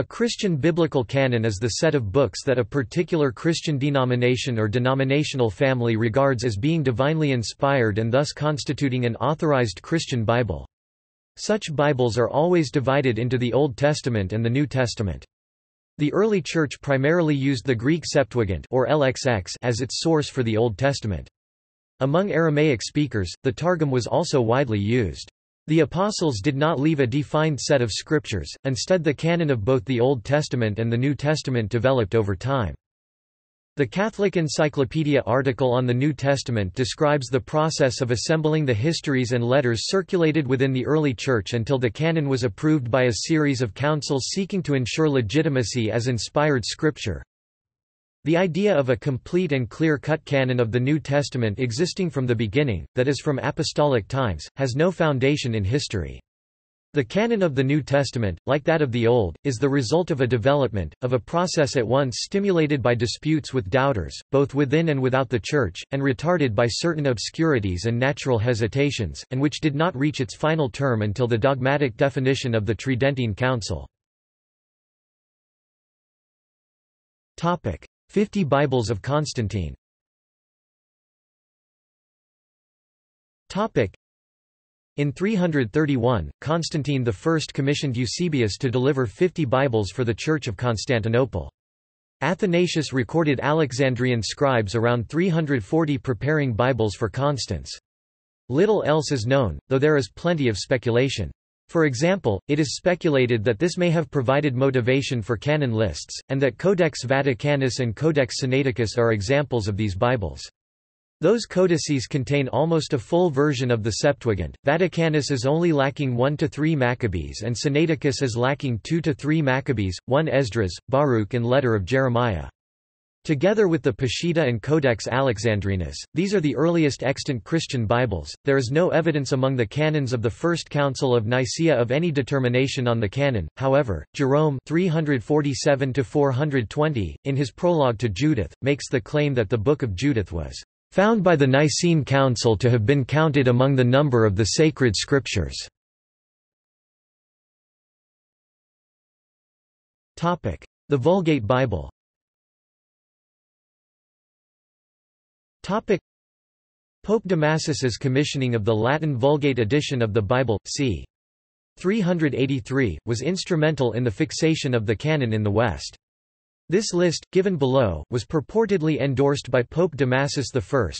A Christian biblical canon is the set of books that a particular Christian denomination or denominational family regards as being divinely inspired and thus constituting an authorized Christian Bible. Such Bibles are always divided into the Old Testament and the New Testament. The early Church primarily used the Greek Septuagint or LXX as its source for the Old Testament. Among Aramaic speakers, the Targum was also widely used. The Apostles did not leave a defined set of scriptures, instead the canon of both the Old Testament and the New Testament developed over time. The Catholic Encyclopedia article on the New Testament describes the process of assembling the histories and letters circulated within the early Church until the canon was approved by a series of councils seeking to ensure legitimacy as inspired scripture. The idea of a complete and clear-cut canon of the New Testament existing from the beginning, that is from apostolic times, has no foundation in history. The canon of the New Testament, like that of the Old, is the result of a development, of a process at once stimulated by disputes with doubters, both within and without the Church, and retarded by certain obscurities and natural hesitations, and which did not reach its final term until the dogmatic definition of the Tridentine Council. 50 Bibles of Constantine in 331, Constantine I commissioned Eusebius to deliver 50 Bibles for the Church of Constantinople. Athanasius recorded Alexandrian scribes around 340 preparing Bibles for Constans. Little else is known, though there is plenty of speculation. For example, it is speculated that this may have provided motivation for canon lists, and that Codex Vaticanus and Codex Sinaiticus are examples of these Bibles. Those codices contain almost a full version of the Septuagint. Vaticanus is only lacking 1 to 3 Maccabees and Sinaiticus is lacking 2 to 3 Maccabees, 1 Esdras, Baruch and Letter of Jeremiah. Together with the Peshitta and Codex Alexandrinus, these are the earliest extant Christian Bibles. There is no evidence among the canons of the First Council of Nicaea of any determination on the canon. However, Jerome 347 420 in his prologue to Judith makes the claim that the Book of Judith was found by the Nicene Council to have been counted among the number of the sacred scriptures. Topic: The Vulgate Bible. Topic Pope Damasus's commissioning of the Latin Vulgate edition of the Bible, c. 383, was instrumental in the fixation of the canon in the West. This list, given below, was purportedly endorsed by Pope Damasus I.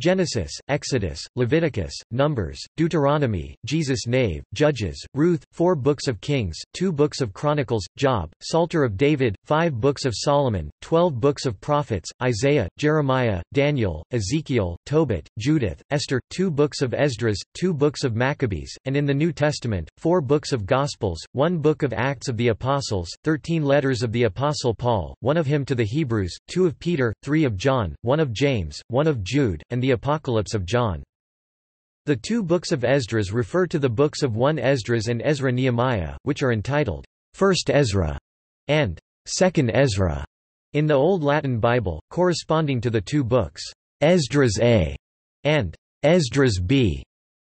Genesis, Exodus, Leviticus, Numbers, Deuteronomy, Jesus Nave, Judges, Ruth, four books of Kings, two books of Chronicles, Job, Psalter of David, five books of Solomon, twelve books of prophets, Isaiah, Jeremiah, Daniel, Ezekiel, Tobit, Judith, Esther, two books of Esdras, two books of Maccabees, and in the New Testament, four books of Gospels, one book of Acts of the Apostles, thirteen letters of the Apostle Paul, one of him to the Hebrews, two of Peter, three of John, one of James, one of Jude, and the Apocalypse of John. The two books of Esdras refer to the books of 1 Esdras and Ezra Nehemiah, which are entitled, 1st Ezra and 2nd Ezra in the Old Latin Bible, corresponding to the two books, Esdras A and Esdras B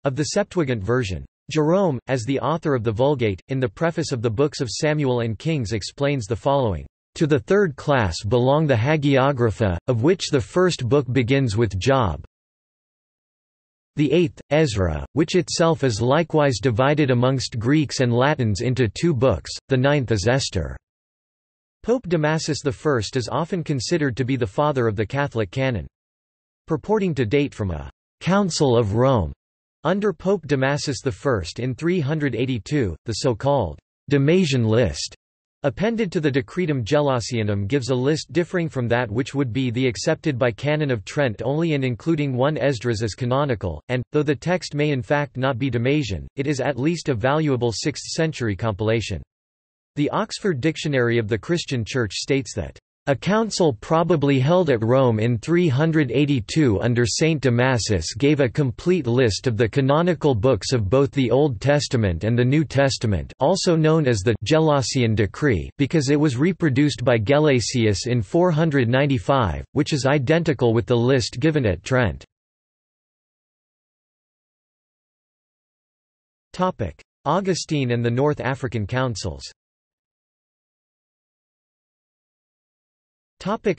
of the Septuagint version. Jerome, as the author of the Vulgate, in the preface of the books of Samuel and Kings explains the following. To the third class belong the Hagiographa, of which the first book begins with Job, the eighth, Ezra, which itself is likewise divided amongst Greeks and Latins into two books, the ninth is Esther. Pope Damasus I is often considered to be the father of the Catholic canon. Purporting to date from a «Council of Rome» under Pope Damasus I in 382, the so-called «Damasian list» Appended to the Decretum Gelasianum gives a list differing from that which would be the accepted by Canon of Trent only in including one Esdras as canonical, and, though the text may in fact not be Damasian, it is at least a valuable 6th-century compilation. The Oxford Dictionary of the Christian Church states that a council probably held at Rome in 382 under Saint Damasus gave a complete list of the canonical books of both the Old Testament and the New Testament also known as the Gelasian Decree because it was reproduced by Gelasius in 495, which is identical with the list given at Trent. Augustine and the North African Councils Topic.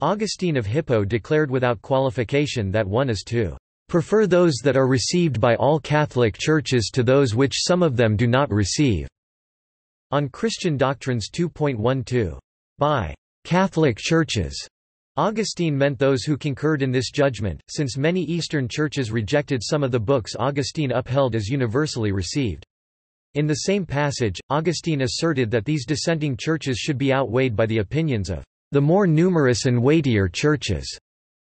Augustine of Hippo declared without qualification that one is to prefer those that are received by all Catholic churches to those which some of them do not receive." On Christian Doctrines 2.12. By «Catholic churches» Augustine meant those who concurred in this judgment, since many Eastern churches rejected some of the books Augustine upheld as universally received. In the same passage, Augustine asserted that these dissenting churches should be outweighed by the opinions of the more numerous and weightier churches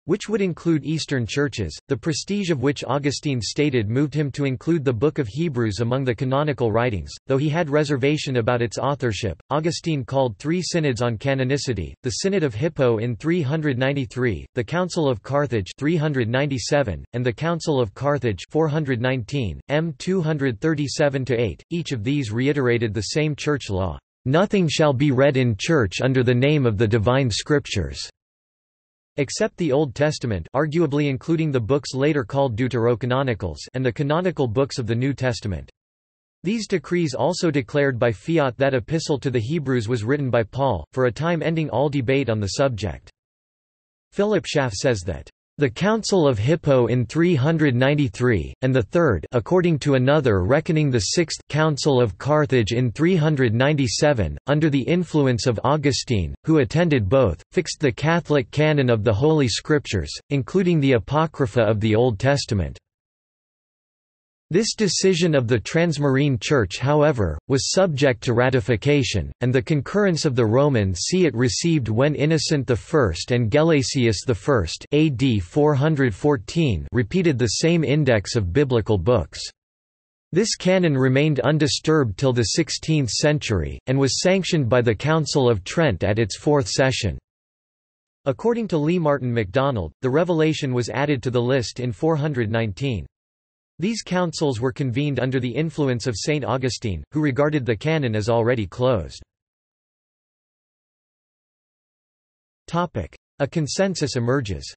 which would include Eastern churches, the prestige of which Augustine stated moved him to include the Book of Hebrews among the canonical writings, though he had reservation about its authorship. Augustine called three synods on canonicity, the Synod of Hippo in 393, the Council of Carthage 397, and the Council of Carthage 419, m 237-8, each of these reiterated the same church law, "...nothing shall be read in church under the name of the divine scriptures." Except the Old Testament arguably including the books later called Deuterocanonicals and the canonical books of the New Testament. These decrees also declared by fiat that epistle to the Hebrews was written by Paul, for a time ending all debate on the subject. Philip Schaff says that the Council of Hippo in 393, and the third according to another reckoning the Sixth Council of Carthage in 397, under the influence of Augustine, who attended both, fixed the Catholic canon of the Holy Scriptures, including the Apocrypha of the Old Testament. This decision of the Transmarine Church however, was subject to ratification, and the concurrence of the Roman see it received when Innocent I and Gelasius I AD 414 repeated the same index of biblical books. This canon remained undisturbed till the 16th century, and was sanctioned by the Council of Trent at its fourth session. According to Lee Martin McDonald, the Revelation was added to the list in 419. These councils were convened under the influence of St. Augustine, who regarded the canon as already closed. A consensus emerges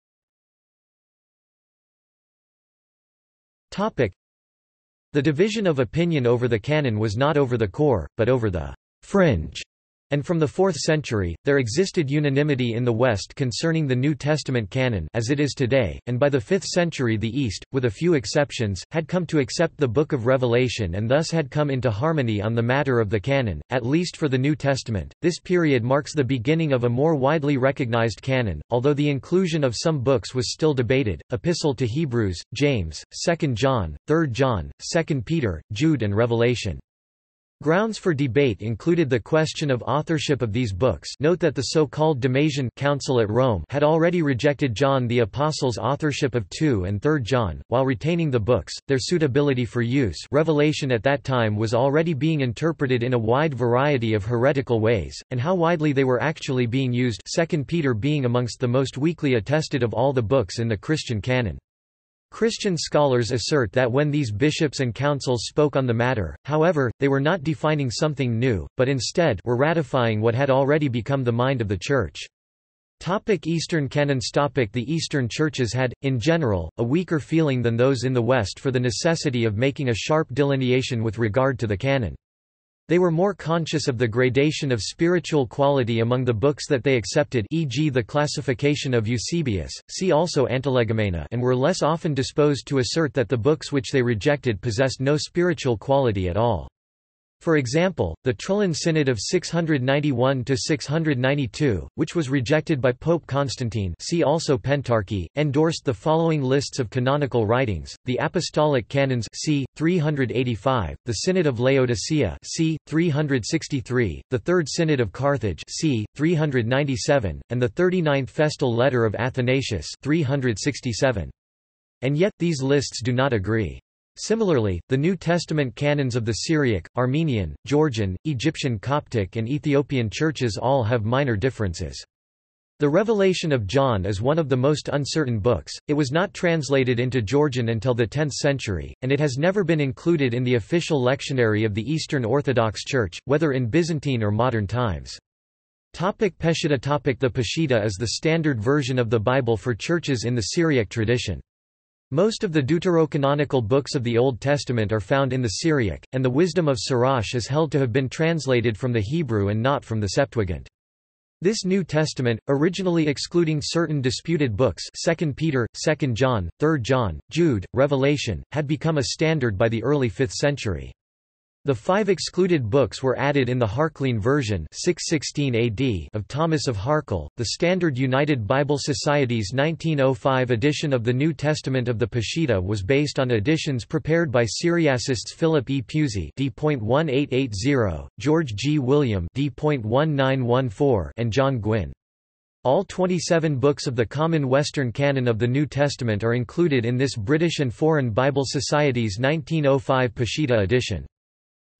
The division of opinion over the canon was not over the core, but over the fringe and from the 4th century, there existed unanimity in the West concerning the New Testament canon as it is today, and by the 5th century the East, with a few exceptions, had come to accept the Book of Revelation and thus had come into harmony on the matter of the canon, at least for the New Testament. This period marks the beginning of a more widely recognized canon, although the inclusion of some books was still debated, Epistle to Hebrews, James, 2 John, 3 John, 2 Peter, Jude and Revelation. Grounds for debate included the question of authorship of these books note that the so-called Damasian Council at Rome had already rejected John the Apostle's authorship of 2 and 3 John, while retaining the books, their suitability for use Revelation at that time was already being interpreted in a wide variety of heretical ways, and how widely they were actually being used 2 Peter being amongst the most weakly attested of all the books in the Christian canon. Christian scholars assert that when these bishops and councils spoke on the matter, however, they were not defining something new, but instead were ratifying what had already become the mind of the Church. Topic Eastern canons Topic The Eastern churches had, in general, a weaker feeling than those in the West for the necessity of making a sharp delineation with regard to the canon. They were more conscious of the gradation of spiritual quality among the books that they accepted e.g. the classification of Eusebius, see also Antilegomena and were less often disposed to assert that the books which they rejected possessed no spiritual quality at all. For example, the Trullan Synod of 691–692, which was rejected by Pope Constantine see also Pentarchy, endorsed the following lists of canonical writings, the Apostolic Canons c. 385, the Synod of Laodicea c. 363, the Third Synod of Carthage c. 397, and the 39th Festal Letter of Athanasius 367. And yet, these lists do not agree. Similarly, the New Testament canons of the Syriac, Armenian, Georgian, Egyptian Coptic and Ethiopian churches all have minor differences. The Revelation of John is one of the most uncertain books, it was not translated into Georgian until the 10th century, and it has never been included in the official lectionary of the Eastern Orthodox Church, whether in Byzantine or modern times. Topic Peshitta topic The Peshitta is the standard version of the Bible for churches in the Syriac tradition. Most of the deuterocanonical books of the Old Testament are found in the Syriac, and the Wisdom of Sirach is held to have been translated from the Hebrew and not from the Septuagint. This New Testament, originally excluding certain disputed books 2 Peter, 2 John, 3 John, Jude, Revelation, had become a standard by the early 5th century. The five excluded books were added in the Harklean version 616 AD of Thomas of Harkle. The Standard United Bible Society's 1905 edition of the New Testament of the Peshitta was based on editions prepared by Syriacists Philip E. Pusey D.1880, George Gwilliam D.1914, and John Gwynn. All 27 books of the Common Western Canon of the New Testament are included in this British and Foreign Bible Society's 1905 Peshitta edition.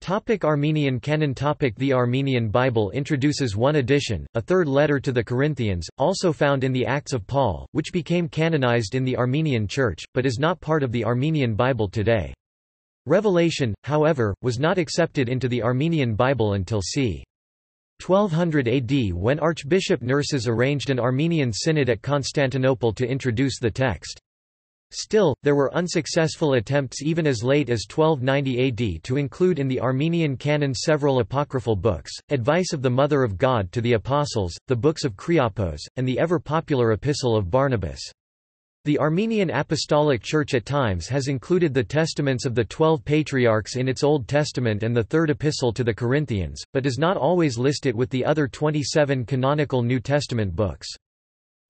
Topic Armenian canon topic The Armenian Bible introduces one edition, a third letter to the Corinthians, also found in the Acts of Paul, which became canonized in the Armenian Church, but is not part of the Armenian Bible today. Revelation, however, was not accepted into the Armenian Bible until c. 1200 AD when Archbishop Nerses arranged an Armenian synod at Constantinople to introduce the text. Still, there were unsuccessful attempts even as late as 1290 AD to include in the Armenian canon several apocryphal books, Advice of the Mother of God to the Apostles, the books of Kriapos, and the ever-popular Epistle of Barnabas. The Armenian Apostolic Church at times has included the testaments of the Twelve Patriarchs in its Old Testament and the Third Epistle to the Corinthians, but does not always list it with the other 27 canonical New Testament books.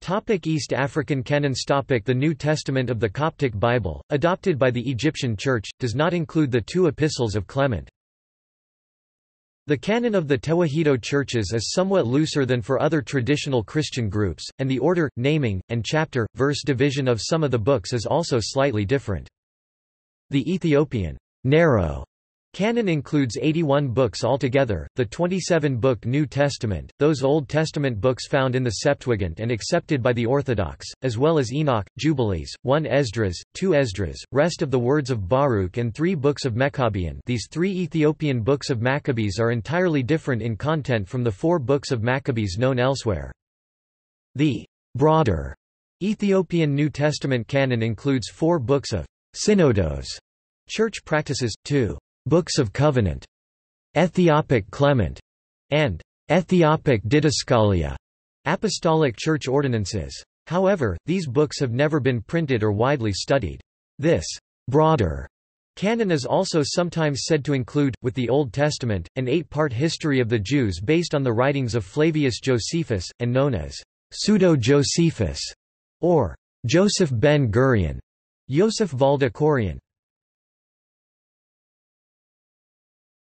Topic East African canons topic The New Testament of the Coptic Bible, adopted by the Egyptian Church, does not include the two epistles of Clement. The canon of the Tewahedo churches is somewhat looser than for other traditional Christian groups, and the order, naming, and chapter, verse division of some of the books is also slightly different. The Ethiopian narrow Canon includes 81 books altogether, the 27-book New Testament, those Old Testament books found in the Septuagint and accepted by the Orthodox, as well as Enoch, Jubilees, 1 Esdras, 2 Esdras, rest of the words of Baruch and three books of Maccabean these three Ethiopian books of Maccabees are entirely different in content from the four books of Maccabees known elsewhere. The broader Ethiopian New Testament canon includes four books of synodos, church practices, two Books of Covenant, Ethiopic Clement, and Ethiopic Didaskalia, Apostolic Church Ordinances. However, these books have never been printed or widely studied. This broader canon is also sometimes said to include, with the Old Testament, an eight-part history of the Jews based on the writings of Flavius Josephus, and known as Pseudo-Josephus, or Joseph ben Gurion, Yosef Valda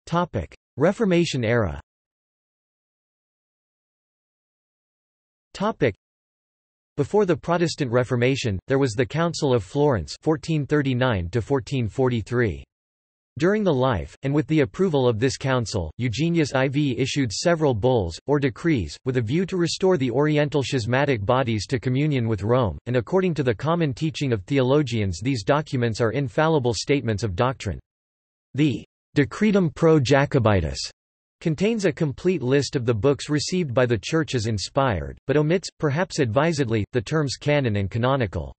Korian. Reformation era Topic: Before the Protestant Reformation, there was the Council of Florence 1439 1443. During the life, and with the approval of this council, Eugenius IV issued several bulls, or decrees, with a view to restore the Oriental schismatic bodies to communion with Rome, and according to the common teaching of theologians these documents are infallible statements of doctrine. The Decretum pro Jacobitis contains a complete list of the books received by the Church as inspired, but omits, perhaps advisedly, the terms canon and canonical.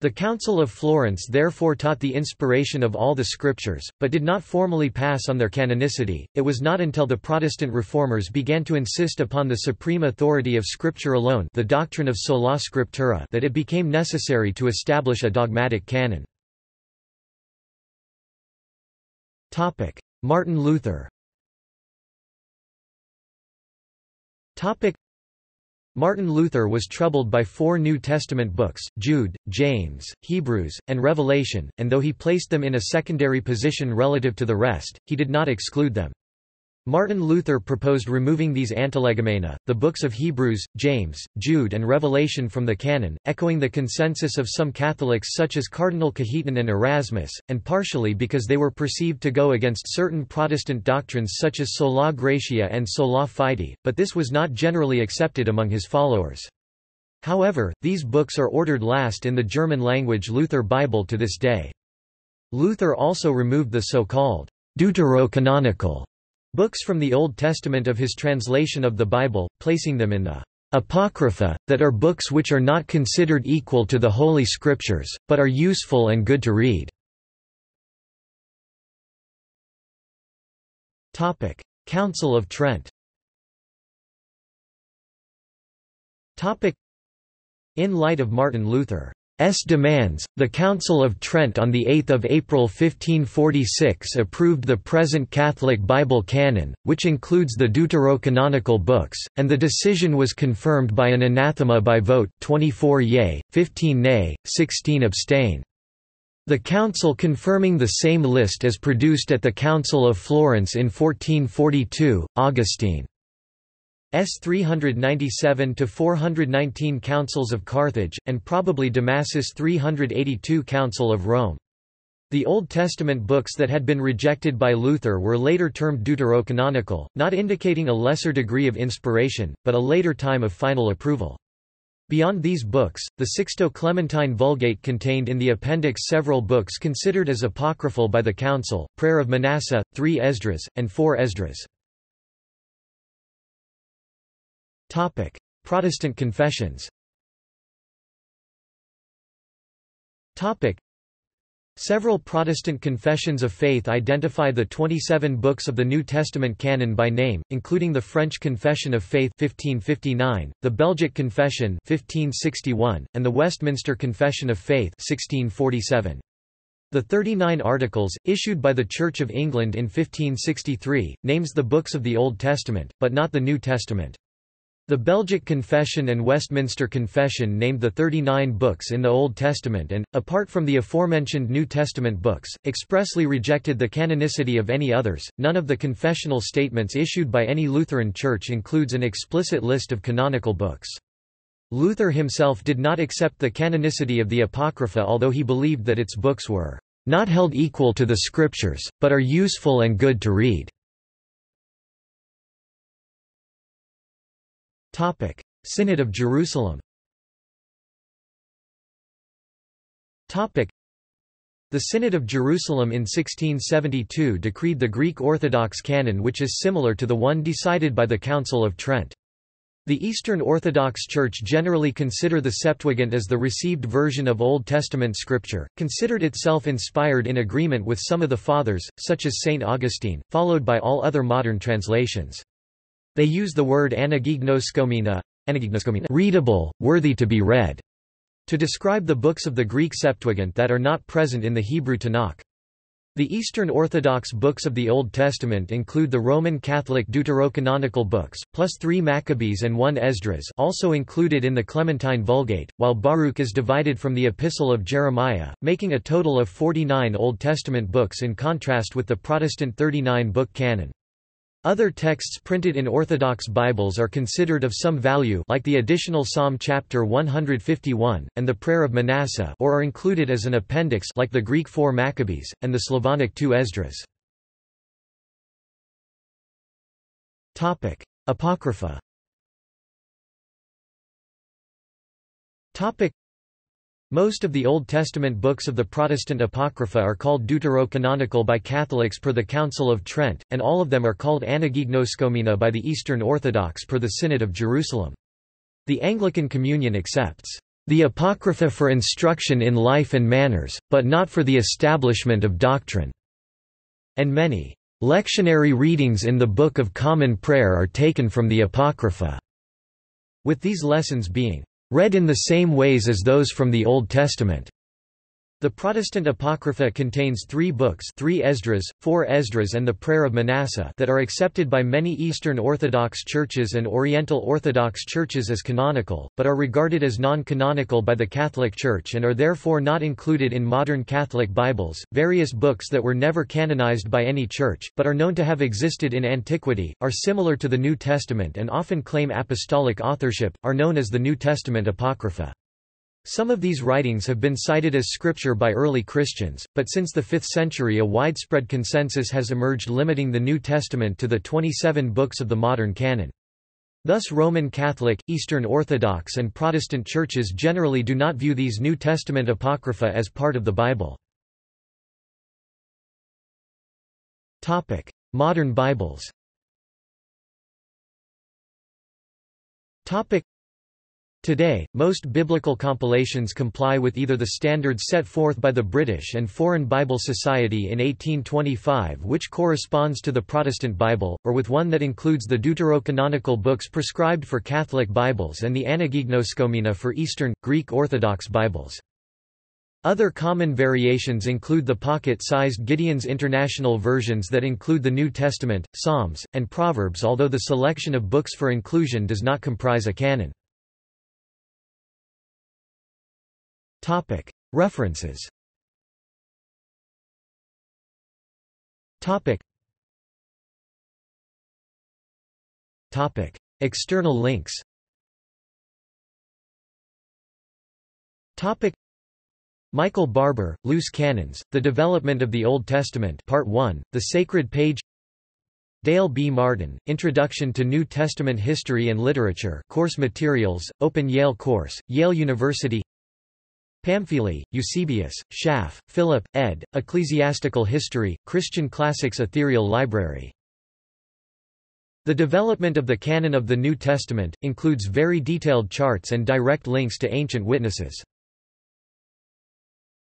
The Council of Florence therefore taught the inspiration of all the scriptures, but did not formally pass on their canonicity. It was not until the Protestant reformers began to insist upon the supreme authority of Scripture alone, the doctrine of sola scriptura, that it became necessary to establish a dogmatic canon. Martin Luther. Martin Luther was troubled by four New Testament books, Jude, James, Hebrews, and Revelation, and though he placed them in a secondary position relative to the rest, he did not exclude them. Martin Luther proposed removing these antilegomena, the books of Hebrews, James, Jude and Revelation from the canon, echoing the consensus of some Catholics such as Cardinal Cajetan and Erasmus, and partially because they were perceived to go against certain Protestant doctrines such as sola gratia and sola fide, but this was not generally accepted among his followers. However, these books are ordered last in the German-language Luther Bible to this day. Luther also removed the so-called deuterocanonical Books from the Old Testament of his translation of the Bible, placing them in the Apocrypha, that are books which are not considered equal to the Holy Scriptures, but are useful and good to read. Council of Trent In light of Martin Luther S demands, the Council of Trent on 8 April 1546 approved the present Catholic Bible canon, which includes the deuterocanonical books, and the decision was confirmed by an anathema by vote 24 yea, 15 nay, 16 abstain. The council confirming the same list as produced at the Council of Florence in 1442, Augustine S 397 to 419 Councils of Carthage, and probably Damasus 382 Council of Rome. The Old Testament books that had been rejected by Luther were later termed deuterocanonical, not indicating a lesser degree of inspiration, but a later time of final approval. Beyond these books, the Sixto-Clementine Vulgate contained in the appendix several books considered as apocryphal by the Council, Prayer of Manasseh, three Esdras, and four Esdras. Topic: Protestant confessions. Topic: Several Protestant confessions of faith identify the 27 books of the New Testament canon by name, including the French Confession of Faith 1559, the Belgic Confession 1561, and the Westminster Confession of Faith 1647. The Thirty-Nine Articles, issued by the Church of England in 1563, names the books of the Old Testament, but not the New Testament. The Belgic Confession and Westminster Confession named the 39 books in the Old Testament and, apart from the aforementioned New Testament books, expressly rejected the canonicity of any others. None of the confessional statements issued by any Lutheran church includes an explicit list of canonical books. Luther himself did not accept the canonicity of the Apocrypha although he believed that its books were not held equal to the Scriptures, but are useful and good to read. Topic: Synod of Jerusalem. Topic: The Synod of Jerusalem in 1672 decreed the Greek Orthodox canon which is similar to the one decided by the Council of Trent. The Eastern Orthodox Church generally consider the Septuagint as the received version of Old Testament scripture, considered itself inspired in agreement with some of the Fathers, such as St. Augustine, followed by all other modern translations. They use the word anagignoskomena, readable, worthy to be read, to describe the books of the Greek Septuagint that are not present in the Hebrew Tanakh. The Eastern Orthodox books of the Old Testament include the Roman Catholic Deuterocanonical books, plus three Maccabees and one Esdras also included in the Clementine Vulgate, while Baruch is divided from the Epistle of Jeremiah, making a total of 49 Old Testament books in contrast with the Protestant 39-book canon. Other texts printed in Orthodox Bibles are considered of some value like the additional Psalm chapter 151, and the Prayer of Manasseh or are included as an appendix like the Greek four Maccabees, and the Slavonic two Esdras. Apocrypha most of the Old Testament books of the Protestant Apocrypha are called deuterocanonical by Catholics per the Council of Trent, and all of them are called anagignoskomena by the Eastern Orthodox per the Synod of Jerusalem. The Anglican Communion accepts the Apocrypha for instruction in life and manners, but not for the establishment of doctrine, and many lectionary readings in the Book of Common Prayer are taken from the Apocrypha, with these lessons being read in the same ways as those from the Old Testament. The Protestant Apocrypha contains three books three Esdras, four Esdras and the Prayer of Manasseh that are accepted by many Eastern Orthodox churches and Oriental Orthodox churches as canonical, but are regarded as non-canonical by the Catholic Church and are therefore not included in modern Catholic Bibles. Various books that were never canonized by any church, but are known to have existed in antiquity, are similar to the New Testament and often claim apostolic authorship, are known as the New Testament Apocrypha. Some of these writings have been cited as scripture by early Christians, but since the 5th century a widespread consensus has emerged limiting the New Testament to the 27 books of the modern canon. Thus Roman Catholic, Eastern Orthodox and Protestant churches generally do not view these New Testament apocrypha as part of the Bible. Modern Bibles Today, most biblical compilations comply with either the standards set forth by the British and Foreign Bible Society in 1825 which corresponds to the Protestant Bible, or with one that includes the deuterocanonical books prescribed for Catholic Bibles and the Anagignoskomena for Eastern, Greek Orthodox Bibles. Other common variations include the pocket-sized Gideon's International versions that include the New Testament, Psalms, and Proverbs although the selection of books for inclusion does not comprise a canon. References Topic. Topic. External links Topic. Michael Barber, Loose Canons, The Development of the Old Testament Part 1, The Sacred Page Dale B. Martin, Introduction to New Testament History and Literature Course Materials, Open Yale Course, Yale University Pamphili, Eusebius, Schaff, Philip, ed., Ecclesiastical History, Christian Classics Ethereal Library. The development of the canon of the New Testament, includes very detailed charts and direct links to ancient witnesses.